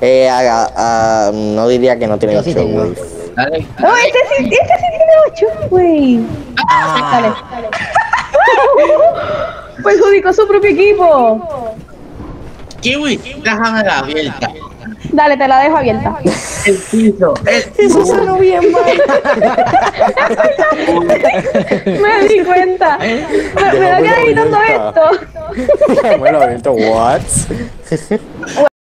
Eh, a- a- ah, no diría que no tiene Yo 8, güey. No, este sí, este sí tiene 8, güey. Ah. Dale. Perjudicó pues su propio equipo. Kiwi, déjame la abierta. Dale, te la dejo abierta. El piso. El Eso sonó bien mal. Me di cuenta. Me, me da Déjamelo que editando esto. me lo abierto, what?